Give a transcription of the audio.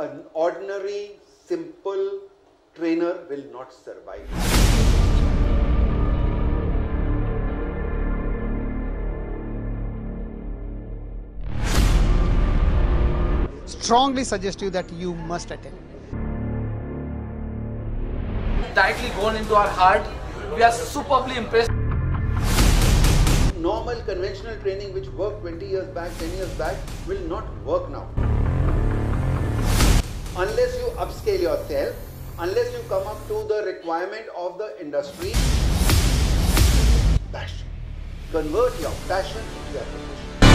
an ordinary, simple trainer will not survive. strongly suggest you that you must attend. Tightly gone into our heart. We are superbly impressed. Normal conventional training which worked 20 years back, 10 years back will not work now. Unless you upscale yourself, unless you come up to the requirement of the industry, passion. Convert your passion into your profession.